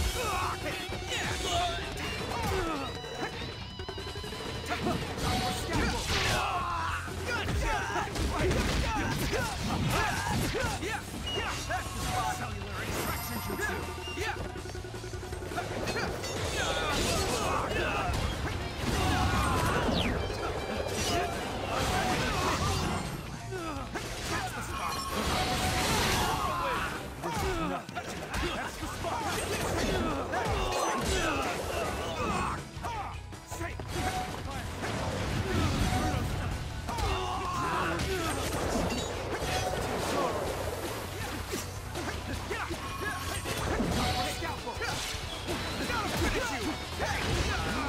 Ah! at you! Hey!